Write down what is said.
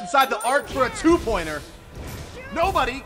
inside the arc for a two-pointer. Nobody